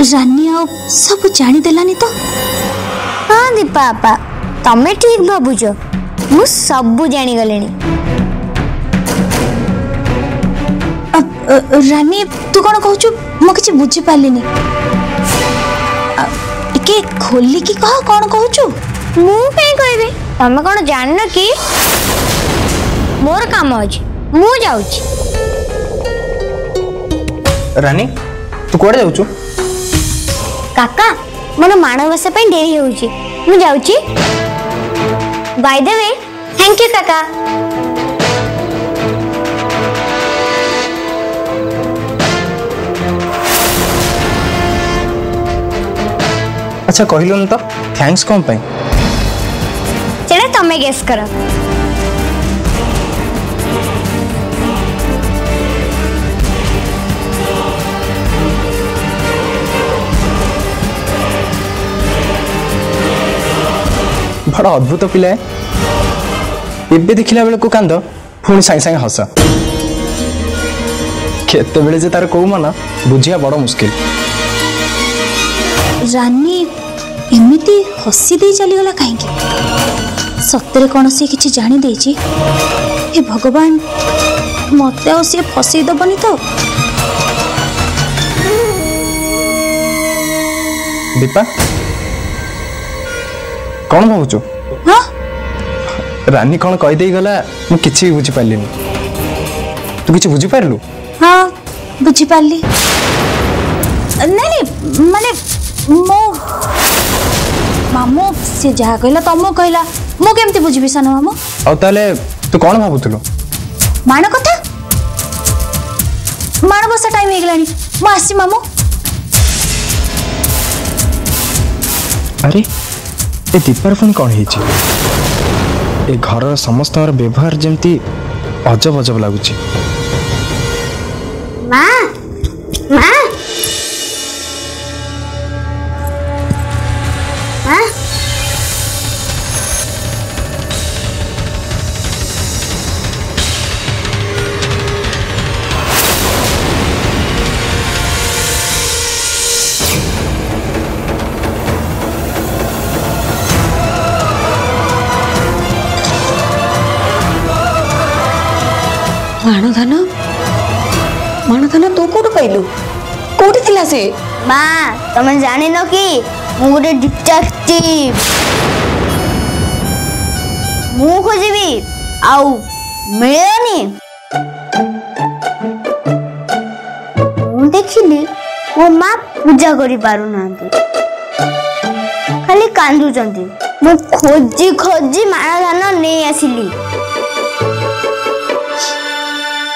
रानी आओ सब जानी देलानी तो हाँ दीपा पापा तमे ठीक बाबू मु सब जानी गलेनी अब रानी तू कौन कहो चु मु किसी बुझे पाले नहीं खोली की कहो कौन कहो चु मु कहीं कोई भी तमे कौन जानना की मोर काम आज मु जाऊँ ची रानी तू कौन जाऊँ चु काका ମୋର ମାଣବସା ପାଇଁ ଡେରି ହେଉଛି ମୁଁ ଯାଉଛି by the way thank you କାକା ଆଚ୍ଛା କହିଲୁନି ତ ଥ୍ୟାଙ୍କସ୍ କ'ଣ ପାଇଁ ସେଟା ତମେ ଗେସ୍ କର ବଡ଼ ଅଦ୍ଭୁତ ପିଲାଏ ଏବେ ଦେଖିଲା ବେଳକୁ କାନ୍ଦ ପୁଣି ସାଙ୍ଗେ ସାଙ୍ଗେ ହସ କେତେବେଳେ ଯେ ତାର କୋଉ ମନ ବୁଝିବା ବଡ଼ ମୁସ୍କିଲ ରାନୀ ଏମିତି ହସି ଦେଇ ଚାଲିଗଲା କାହିଁକି ସତରେ କ'ଣ ସେ କିଛି ଜାଣିଦେଇଛି ହେ ଭଗବାନ ମୋତେ ଆଉ ସିଏ ଫସେଇ ଦେବନି ତ ଦୀପା କ'ଣ ଭାବୁଛୁ ରାନୀ କ'ଣ କହିଦେଇ ଗଲା ମୁଁ କିଛି ବି ବୁଝିପାରିଲିନି ତୁ କିଛି ବୁଝିପାରିଲୁ ହଁ ବୁଝିପାରିଲି ନାଇଁ ନାଇଁ ମାନେ ମୋ ମାମୁଁ ସେ ଯାହା କହିଲା ତମକୁ କହିଲା ମୁଁ କେମିତି ବୁଝିବି ସାନ ମାମୁଁ ଆଉ ତାହେଲେ ତୁ କ'ଣ ଭାବୁଥିଲୁ ମାଣ କଥା ମାଣବସା ଟାଇମ୍ ହେଇଗଲାଣି ମୁଁ ଆସିଛି ମାମୁଁ ଆରେ ଏ ଦୀପାର ପୁଣି କ'ଣ ହେଇଛି ଏ ଘରର ସମସ୍ତଙ୍କର ବ୍ୟବହାର ଯେମିତି ଅଜବ ଅଜବ ଲାଗୁଛି ମାଣଧନ ମାଣଧନ ତୁ କୋଉଠୁ ପାଇଲୁ କୋଉଠି ଥିଲା ସେ ମା ତମେ ଜାଣିନ କି ମୁଁ ଗୋଟେ ଡିଟେକ୍ଟିଭ ମୁଁ ଖୋଜିବି ଆଉ ମିଳେନି ମୁଁ ଦେଖିଲି ମୋ ମା ପୂଜା କରିପାରୁନାହାନ୍ତି ଖାଲି କାନ୍ଦୁଛନ୍ତି ମୁଁ ଖୋଜି ଖୋଜି ମାଣଧନ ନେଇ ଆସିଲି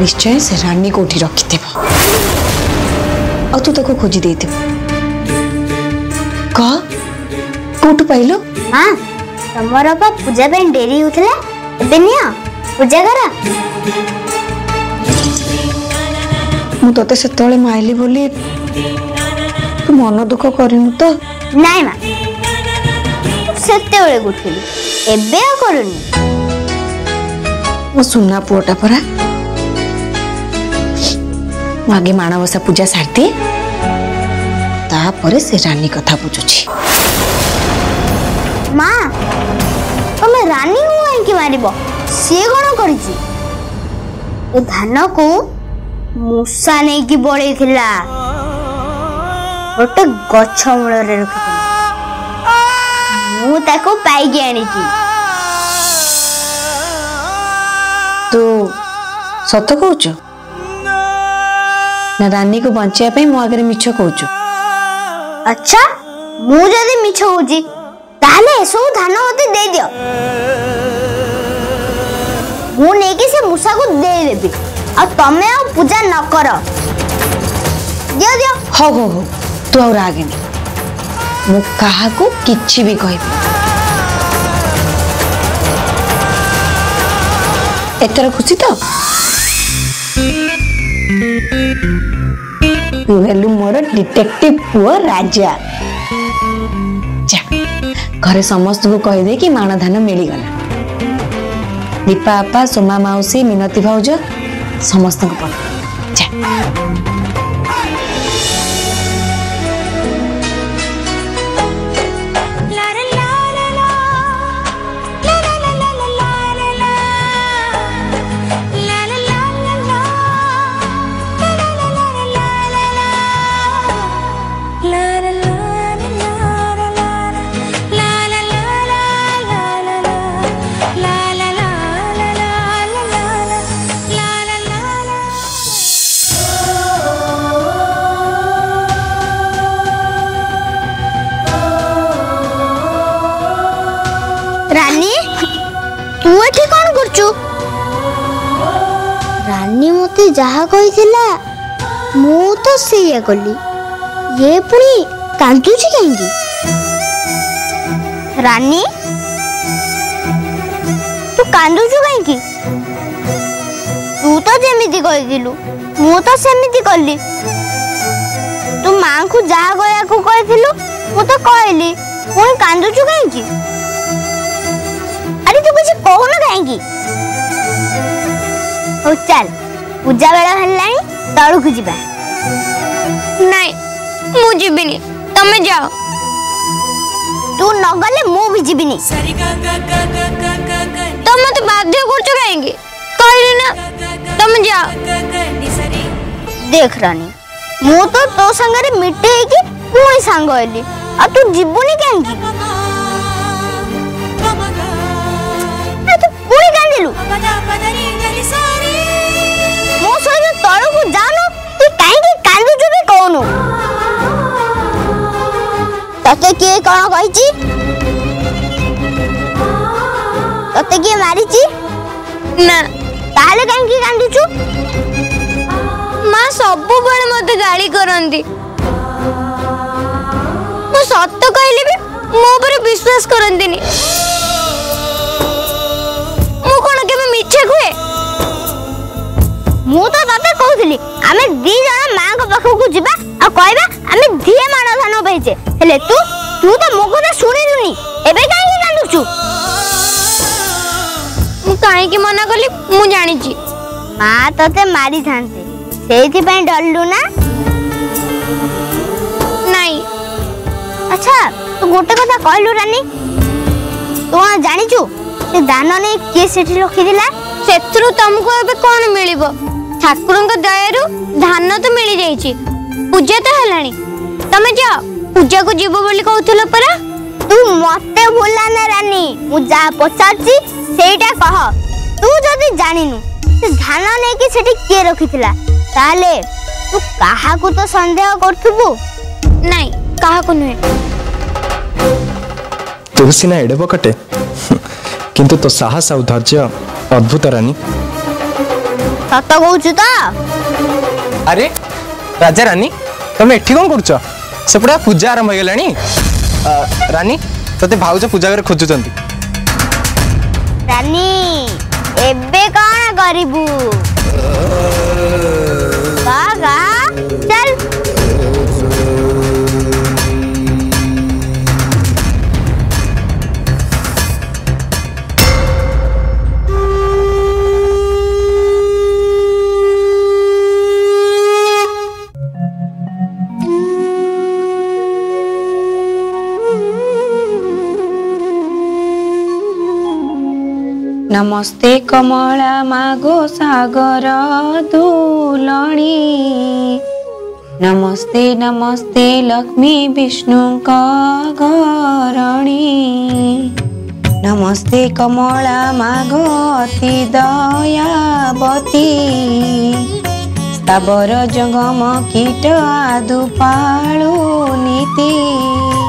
ନିଶ୍ଚୟ ସେ ରାଣୀ କୋଉଠି ରଖିଥିବ ଆଉ ତୁ ତାକୁ ଖୋଜି ଦେଇଥିବୁ କହ କୋଉଠୁ ପାଇଲୁ ହଁ ତମର ବା ପୂଜା ପାଇଁ ଡେରି ହେଉଥିଲା ଏବେ ନିଅ ପୂଜା କର ମୁଁ ତତେ ସେତେବେଳେ ମାଇଲି ବୋଲି ତୁ ମନ ଦୁଃଖ କରିନୁ ତ ନାଇଁ ମା ସେତେବେଳେ ଗୁଥିଲି ଏବେ ଆଉ କରୁନି ମୋ ସୁନା ପୁଅଟା ପରା आगे माणवसा पूजा सारती तापरे से रानी कथा बुझुची मां तमे रानी को आई के मारिबो से कोन करिची ओ धान को मूसा नै की बळे थिला ओटे गच्छ मूल रे रखि मु ताको पाई गे आनी तू सत कहू छौ ना रानी को बचाया पई मो आगर मिछ कहउचु अच्छा मु जदि मिछ होजी ताले सो धान होते दे दियो मु नेके से मूसा को दे देबी आ तमे आ पूजा न करो दियो दियो हो हो हो तू आ रागिन मु कहा को किछि भी कहि एतरा खुशी तो नु मोर डिटेक्टिव पु राजा घरे समस्त को कहीदे कि माणधान मिलगला दीपा अपा सोमा मौसी मीनती भाज समस्त पढ़ जा ମୋତେ ଯାହା କହିଥିଲା ମୁଁ ତ ସେଇଆ କଲି ଏ ପୁଣି କାନ୍ଦୁଛି କାହିଁକି ରାନୀ ତୁ କାନ୍ଦୁଛୁ କାହିଁକି ତୁ ତ ଯେମିତି କହିଥିଲୁ ମୁଁ ତ ସେମିତି କଲି ତୁ ମାଙ୍କୁ ଯାହା କହିବାକୁ କହିଥିଲୁ ମୁଁ ତ କହିଲି ପୁଣି କାନ୍ଦୁଛୁ କାହିଁକି ଆରେ ତୁ କିଛି କହୁନୁ କାହିଁକି ହଉ ଚାଲ पूजा बेल है तलू को जा मुझे तमें जाओ तू नगले भी जीवन तुम मत बाध्य करें तुम जाओ देख रानी मु तो तो संगरे मिटे की पुणी सांग हेली आ तू जीवनी कहेंगे तू पुणी कांदिलु जानो कि कहीं की कांदू जुबे कौन हो तते किए कौन कहिची तते किए मारिची ना ताले कहीं की कांदुचु मां सब बेले मते गाली करंदी मु सत्य कहले भी मो ऊपर विश्वास करंदिनी मु कोन केबे मिछे कुए ମୁଁ ତ ତତେ କହୁଥିଲି ଆମେ ଦି ଜଣ ମାଆଙ୍କ ପାଖକୁ ଯିବା ଆଉ କହିବା ଆମେ ଧିଏ ମାଣ ଧାନ ପାଇଛେ ହେଲେ ତୁ ତୁ ତ ମୋ କଥା ଶୁଣିଲୁନି ଏବେ କାହିଁକି କାନ୍ଦୁଛୁ ମୁଁ କାହିଁକି ମନା କଲି ମୁଁ ଜାଣିଛି ମା ତତେ ମାରିଥାନ୍ତି ସେଇଥିପାଇଁ ଡରିଲୁ ନା ନାଇଁ ଆଚ୍ଛା ତୁ ଗୋଟେ କଥା କହିଲୁ ରାନୀ ତୁ କ'ଣ ଜାଣିଛୁ ସେ ଦାନ ନେଇ କିଏ ସେଠି ରଖିଥିଲା ସେଥିରୁ ତମକୁ ଏବେ କ'ଣ ମିଳିବ ঠাকুরন গায়রু ধান তো মিলি যায়চি পূজা তো হলানি তুমি যা পূজা কো জীব বলি কউতলা পরা তু মতে ভুলানা রানি মু যা পচাছি সেইটা কহ তু যদি জানি নু ধান ন নেকি সেটি কি রকিছিলা তালে তু কহা কো তো সন্দেহ করথুবু নাই কহা কো নহয় তু সিন এড়ব কটে কিন্তু তো সাহস ঔদার্য অদ্ভুত রানি सत कौत आरे राजा रानी तुम इटि कौन कर पूजा आरंभ हो गला रानी तेज तो भाज पूजा घर खोजुं रानी एबे कौन करू नमस्ते कमला मागो सागर दुलणी नमस्ते नमस्ते लक्ष्मी विष्णु गरणी नमस्ते कमला मागो अति दयावती स्थावर जगम कीट आदु नीति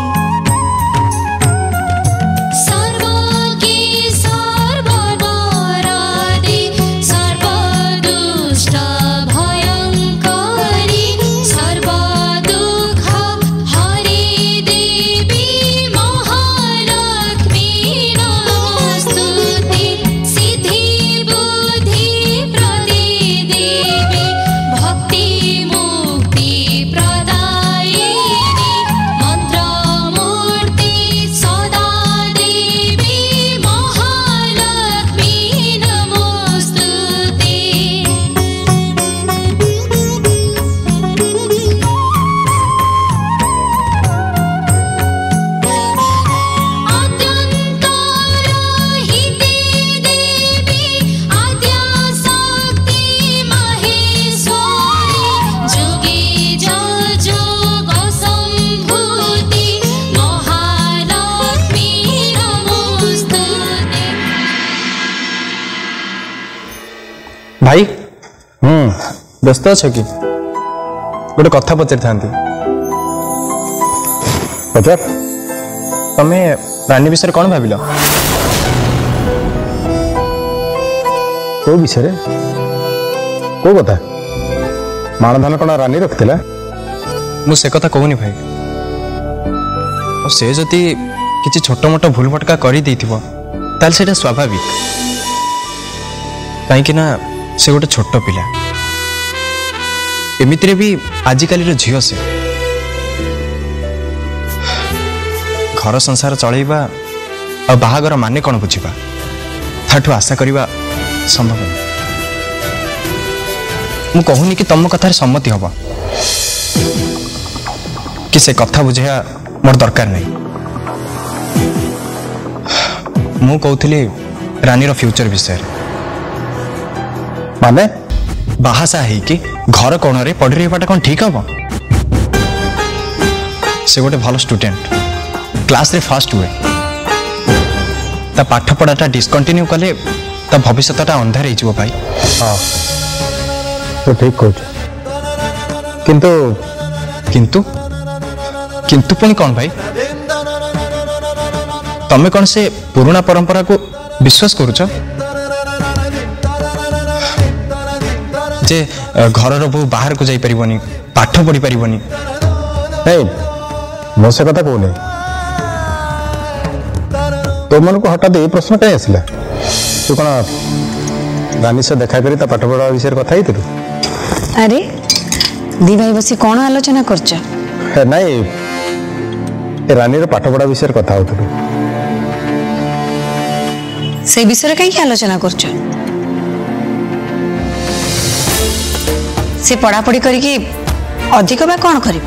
ଭାଇ ହୁଁ ବ୍ୟସ୍ତ ଅଛ କି ଗୋଟେ କଥା ପଚାରିଥାନ୍ତି ପଚାର ତମେ ରାନୀ ବିଷୟରେ କ'ଣ ଭାବିଲ କେଉଁ ବିଷୟରେ କେଉଁ କଥା ମାଣଧନ କ'ଣ ରାନୀ ରଖିଥିଲା ମୁଁ ସେ କଥା କହୁନି ଭାଇ ଆଉ ସେ ଯଦି କିଛି ଛୋଟ ମୋଟ ଭୁଲ ଭଟକା କରିଦେଇଥିବ ତାହେଲେ ସେଇଟା ସ୍ୱାଭାବିକ କାହିଁକି ନା ସେ ଗୋଟେ ଛୋଟ ପିଲା ଏମିତିରେ ବି ଆଜିକାଲିର ଝିଅ ସେ ଘର ସଂସାର ଚଳାଇବା ଆଉ ବାହାଘର ମାନେ କ'ଣ ବୁଝିବା ତାଠୁ ଆଶା କରିବା ସମ୍ଭବ ନୁହେଁ ମୁଁ କହୁନି କି ତମ କଥାରେ ସମ୍ମତି ହବ କି ସେ କଥା ବୁଝେଇବା ମୋର ଦରକାର ନାହିଁ ମୁଁ କହୁଥିଲି ରାନୀର ଫ୍ୟୁଚର ବିଷୟରେ ଆମେ ବାହାସା ହେଇକି ଘର କୋଣରେ ପଡ଼ି ରହିବାଟା କ'ଣ ଠିକ୍ ହେବ ସେ ଗୋଟେ ଭଲ ଷ୍ଟୁଡେଣ୍ଟ କ୍ଲାସ୍ରେ ଫାଷ୍ଟ ହୁଏ ତା ପାଠପଢ଼ାଟା ଡିସକଣ୍ଟିନ୍ୟୁ କଲେ ତା ଭବିଷ୍ୟତଟା ଅନ୍ଧାର ହେଇଯିବ ଭାଇ ହଁ ତୁ ଠିକ୍ କହୁଛୁ କିନ୍ତୁ କିନ୍ତୁ କିନ୍ତୁ ପୁଣି କ'ଣ ଭାଇ ତମେ କ'ଣ ସେ ପୁରୁଣା ପରମ୍ପରାକୁ ବିଶ୍ୱାସ କରୁଛ ଯେ ଘରର ବୋଉ ବାହାରକୁ ଯାଇପାରିବନି ପାଠ ପଢ଼ିପାରିବନି ନାଇଁ ମୁଁ ସେ କଥା କହୁନି ତୋମାନଙ୍କୁ ହଠାତ୍ ଏଇ ପ୍ରଶ୍ନ କାହିଁ ଆସିଲା ତୁ କ'ଣ ରାନୀ ସହ ଦେଖା କରି ତା ପାଠ ପଢ଼ା ବିଷୟରେ କଥା ହେଇଥିଲୁ ଆରେ ଦି ଭାଇ ବସି କ'ଣ ଆଲୋଚନା କରୁଛ ନାଇଁ ରାନୀର ପାଠ ପଢ଼ା ବିଷୟରେ କଥା ହଉଥିଲୁ ସେ ବିଷୟରେ କାହିଁକି ଆଲୋଚନା କରୁଛ ସେ ପଢ଼ାପଢ଼ି କରିକି ଅଧିକ ବା କ'ଣ କରିବ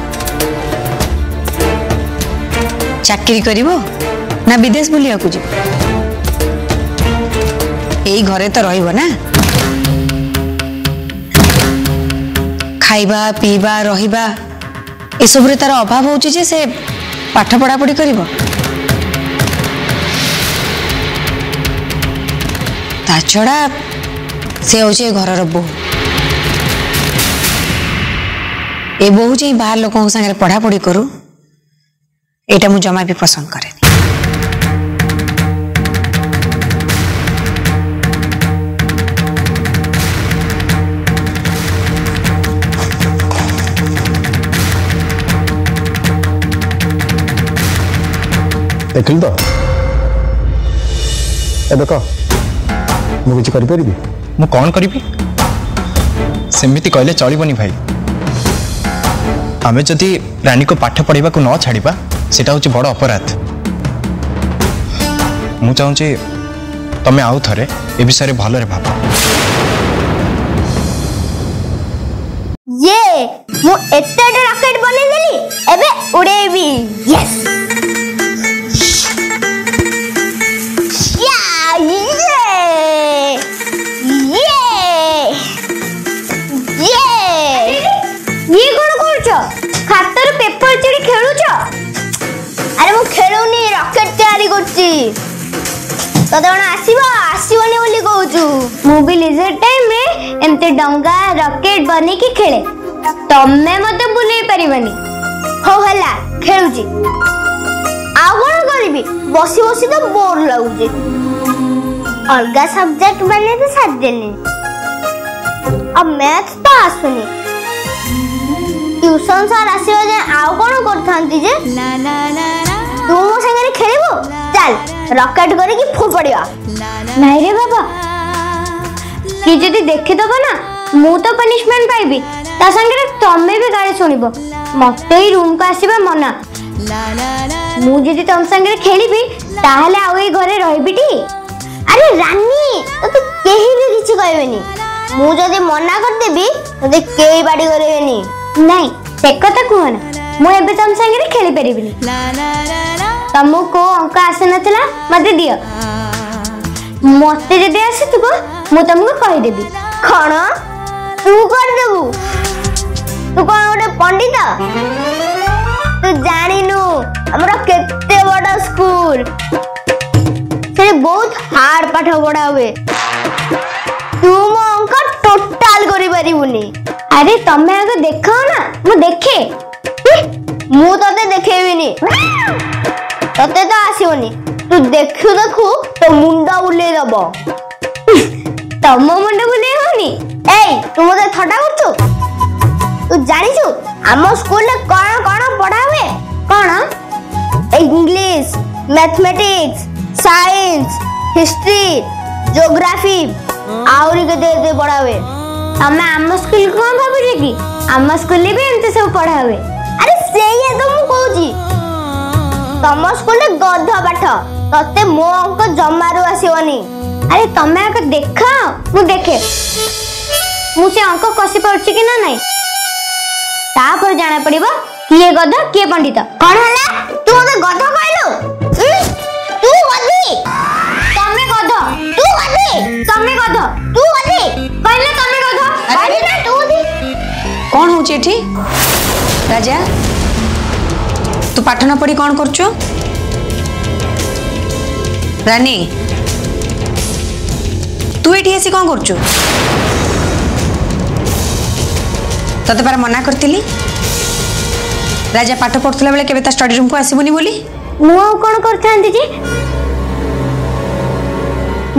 ଚାକିରି କରିବ ନା ବିଦେଶ ବୁଲିବାକୁ ଯିବ ଏଇ ଘରେ ତ ରହିବ ନା ଖାଇବା ପିଇବା ରହିବା ଏସବୁରେ ତାର ଅଭାବ ହେଉଛି ଯେ ସେ ପାଠ ପଢ଼ାପଢ଼ି କରିବ ତା ଛଡ଼ା ସେ ହେଉଛି ଏ ଘରର ବୋହୂ ए बो जी बाहर लोकों सागर पढ़ापढ़ी करूँ यहाँ मुझे जमा भी पसंद कैनि देख तो ए कह कौन करी सेमती कहले चलबनी भाई आम जदि रानी को पाठ पढ़ा न छाड़ा से बड़ अपराध मुझे चाहे तुम्हें आउ थे ए विषय भलि भाव ये मुझे ततवण आसीबो आसीबोनि बोली कहउछु मु भी लिजर टाइम रे एमते डंगा रॉकेट बने के खेले तम्मे मते बुले परिबनी हो हला खेलुजी आगण करबी बसी बसी त बोर लागुजे अलगा सब्जेक्ट माने त साथ देले अब मैथ त आसुनी ट्यूशन सर आसीबो जे आगण करथांती जे तू मो संगे चल ରକେଟ୍ କରିକି ଫୋପାଡ଼ିବା ନାଇଁରେ ବାବା କିଏ ଯଦି ଦେଖିଦେବ ନା ମୁଁ ତ ପନିଶମେଣ୍ଟ ପାଇବି ତା ସାଙ୍ଗରେ ତମେ ବି ଗାଳି ଶୁଣିବ ମତେ ଏଇ ରୁମ୍କୁ ଆସିବା ମନା ମୁଁ ଯଦି ତମ ସାଙ୍ଗରେ ଖେଳିବି ତାହେଲେ ଆଉ ଏଇ ଘରେ ରହିବି ଟି ଆରେ ରାନୀ ତତେ କେହି ବି କିଛି କହିବେନି ମୁଁ ଯଦି ମନା କରିଦେବି ତତେ କେହି ପାଟି କରିବେନି ନାଇଁ ସେ କଥା କୁହନା ମୁଁ ଏବେ ତମ ସାଙ୍ଗରେ ଖେଳିପାରିବିନି ତମକୁ କେଉଁ ଅଙ୍କ ଆସିନଥିଲା ମୋତେ ଦିଅ ମତେ ଯଦି ଆସିଥିବ ମୁଁ ତମକୁ କହିଦେବି କ'ଣ ତୁ କରିଦେବୁ ତୁ କ'ଣ ଗୋଟେ ପଣ୍ଡିତ ତୁ ଜାଣିନୁ ଆମର କେତେ ବଡ଼ ସ୍କୁଲ ସେଠି ବହୁତ ହାର୍ଡ ପାଠ ପଢା ହୁଏ ତୁ ମୋ ଅଙ୍କ ଟୋଟାଲ କରିପାରିବୁନି ଆରେ ତମେ ଆଗ ଦେଖାଅ ନା ମୁଁ ଦେଖେ ମୁଁ ତତେ ଦେଖେଇବିନି ତତେ ତ ଆସିବନି ତୁ ଦେଖୁ ଦେଖୁ ତୋ ମୁଣ୍ଡ ବୁଲେଇ ଦବ ତମ ମୁଣ୍ଡ ବୁଲେଇ ହଉନି ଏଇ ତୁ ମୋତେ ଥଟା କରୁଛୁ ତୁ ଜାଣିଛୁ ଆମ ସ୍କୁଲରେ କ'ଣ କ'ଣ ପଢା ହୁଏ କ'ଣ English mathematics science history geography ଆହୁରି କେତେ କେତେ ପଢା ହୁଏ ତମେ ଆମ ସ୍କୁଲ କ'ଣ ଭାବୁଛ କି ଆମ ସ୍କୁଲରେ ବି ଏମିତି ସବୁ ପଢା ହୁଏ ଆରେ ସେଇଆ ତ ମୁଁ କହୁଛି ତମ ସ୍କୁଲରେ ଗଧ ପାଠ ତତେ ମୋ ଅଙ୍କ ଜମାରୁ ଆସିବନି ଆରେ ତମେ ଆଗ ଦେଖାଅ ମୁଁ ଦେଖେ ମୁଁ ସେ ଅଙ୍କ କଷି ପାରୁଛି କି ନା ନାଇଁ ତାପରେ ଜଣା ପଡିବ କିଏ ଗଧ କିଏ ପଣ୍ଡିତ କଣ ହେଲା ତୁ ମୋତେ ଗଧ କହିଲୁ ତୁ ଗଧି ତମେ ଗଧ ତୁ ଗଧି ତମେ ଗଧ ତୁ ଗଧି କହିଲେ ତମେ ଗଧ କଣ ହଉଛି ଏଠି ରାଜା তু পাঠ ন পড়ি কণ করছু রানী তু এটি আসি কণ করছু তোতে পারা মনা করতিলি রাজা পাঠ পড়ুলা বেড়ে কেবে তা স্টডি রুমকু আসবুনি বলি মু আউ কোন করছান্তি জি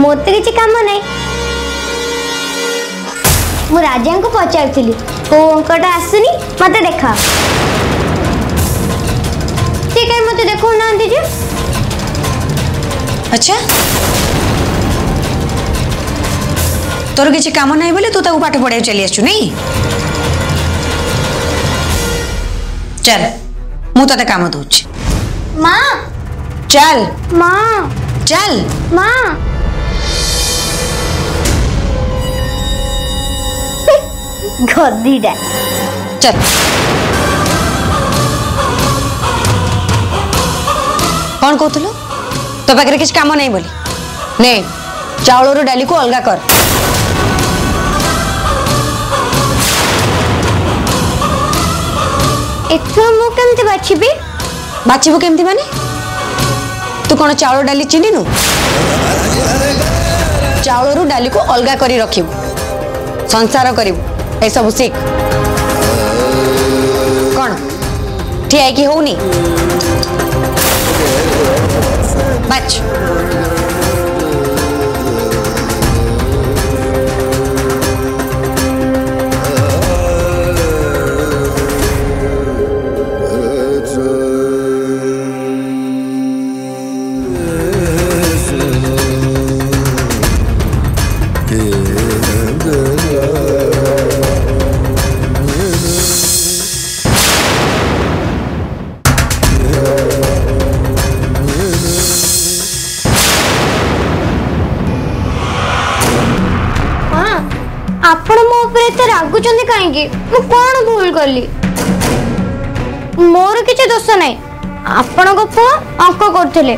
মোতে কিছু কাম নাই মু রাজাঙ্কু পচারছিলি কো অঙ্কটা আসুনি মতে দেখা ମୋତେ ଦେଖାଉନାହାନ୍ତି ଯେ ଆଚ୍ଛା ତୋର କିଛି କାମ ନାହିଁ ବୋଲେ ତୁ ତାକୁ ପାଠ ପଢ଼ାଇବାକୁ ଚାଲି ଆସୁଛୁ ନାଇଁ ଚାଲ ମୁଁ ତତେ କାମ ଦଉଛି ମା ଚାଲ ମା ଚାଲ ମା ଗଦିଟା ଚାଲ कौन कहूल तो पाखे किसी कम नहीं बोली नहीं चाउल डाली को अलग कर बाछबु तू कौन चाउल डाली चिन्हु चाउल डाली को अलग कर रख संसार करूस शिख कौन ठिया होनी Much. কলি ମୋର କିଛି ଦୋଷ ନାହିଁ ଆପଣଙ୍କ ପୁଅ ଅଙ୍କ କରୁଥିଲେ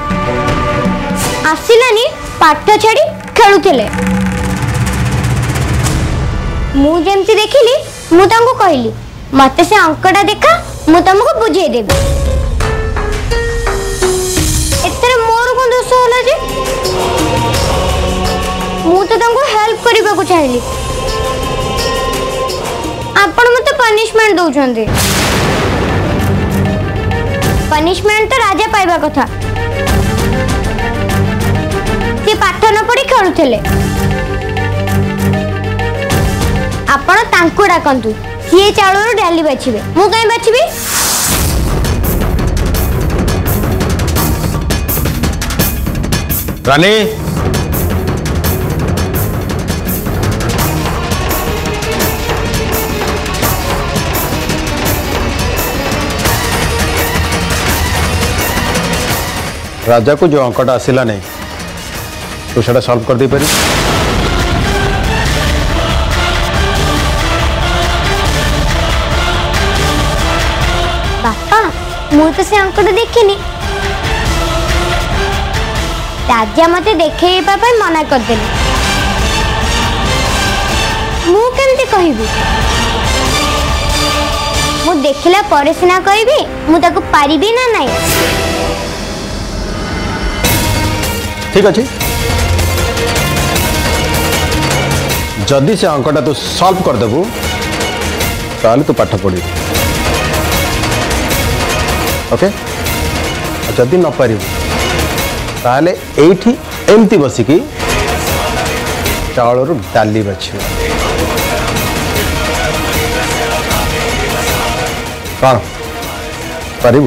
ଆସିଲାନି ପାଠ ଛାଡ଼ି ଖେଳୁଥିଲେ ମୁଁ ଯେମିତି ଦେଖିଲି ମୁଁ ତାଙ୍କୁ କହିଲି ମୋତେ ସେ ଅଙ୍କଟା ଦେଖା ମୁଁ ତମକୁ ବୁଝେଇ ଦେବି ଏଥିରେ ମୋର କ'ଣ ଦୋଷ ହେଲା ଯେ ମୁଁ ତ ତାଙ୍କୁ ହେଲ୍ପ କରିବାକୁ ଚାହିଁଲି ଆପଣ ମୋତେ ପନିଶମେଣ୍ଟ ଦେଉଛନ୍ତି ପନିଶମେଣ୍ଟ ତ ରାଜା ପାଇବା କଥା ସେ ପାଠ ନ ପଢ଼ି ଖେଳୁଥିଲେ ଆପଣ ତାଙ୍କୁ ଡାକନ୍ତୁ ସିଏ ଚାଉଳରୁ ଡାଲି ବାଛିବେ ମୁଁ କାହିଁ ବାଛିବି ରାନୀ ରାଜାକୁ ଯେଉଁ ଅଙ୍କଟା ଆସିଲା ନାହିଁ ତୁ ସେଇଟା ସଲ୍ଭ କରିଦେଇପାରିବୁ ବାପା ମୁଁ ତ ସେ ଅଙ୍କଟା ଦେଖିନି ରାଜା ମୋତେ ଦେଖେଇବା ପାଇଁ ମନା କରିଦେଲେ ମୁଁ କେମିତି କହିବି ମୁଁ ଦେଖିଲା ପରେ ସିନା କହିବି ମୁଁ ତାକୁ ପାରିବି ନା ନାହିଁ ठीक अच्छे जदि से अंकटा तू सल्व करदेबु तु पाठ पढ़ ओके जदि न पार ताले एठी एमती बसिकी चाउल डाली बाछ कौन Paru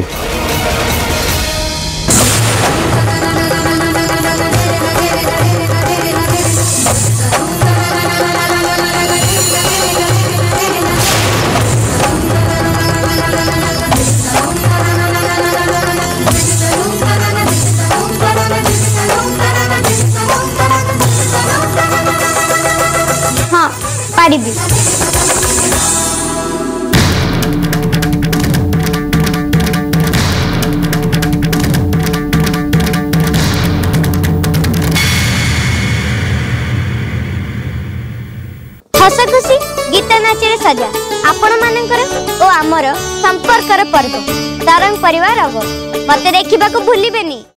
Amor, son pocos aeropuertos. la que